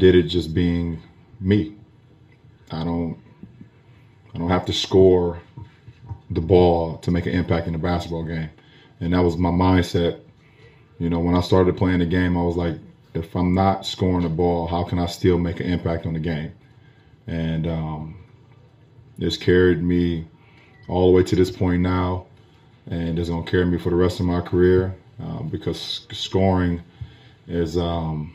did it just being me. I don't I don't have to score the ball to make an impact in a basketball game. And that was my mindset. You know, when I started playing the game, I was like, if I'm not scoring the ball, how can I still make an impact on the game? And um, it's carried me all the way to this point now, and it's gonna carry me for the rest of my career uh, because scoring is um,